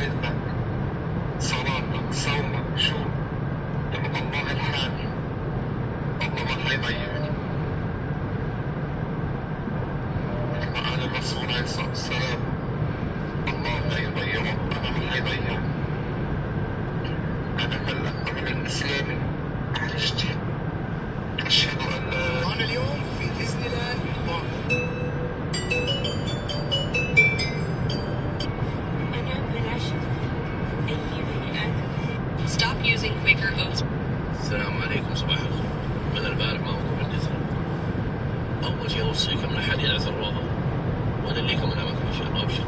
حزبك صلاتك صومك شو؟ تبقى الله الحامي الله ما حيضيعني مثل ما قال الرسول عليه الصلاه والسلام الله لا يضيعك أنا ما حيضيعك أنا هلأ اعلن اسلامي على جديد أشهد أن اليوم using Quaker oats. السلام عليكم صباح الخير. من البارح موقف الجسر أول شيء أوصيكم لحد يدعس الروضة وأدليكم على ما إن شاء الله. وبشكرك